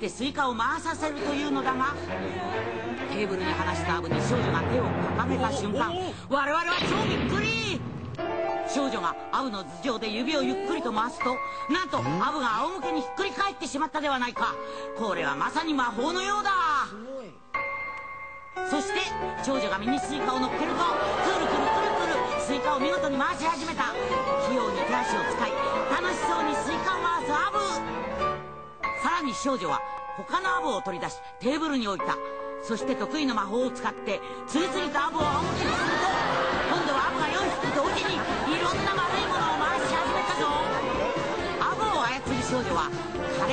ってスイカを回させるというのだがテーブルに離したアブに少女が手を掲げた瞬間我々は超びっくり。少女がアブの頭上で指をゆっくりと回すとなんとアブが仰向けにひっくり返ってしまったではないか。これはまさに魔法のようだ。そして少女がミニスイカを乗っけるとくるくるくるくるスイカを見事に回し始めた。器用に手足を使いらに少女は他のアブを取り出しテーブルに置いたそして得意の魔法を使って次々とアブを仰向けにすると今度はアブが4匹同時にいろんな丸いものを回し始めたぞ。アブを操る少女は体